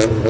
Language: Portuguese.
Oh,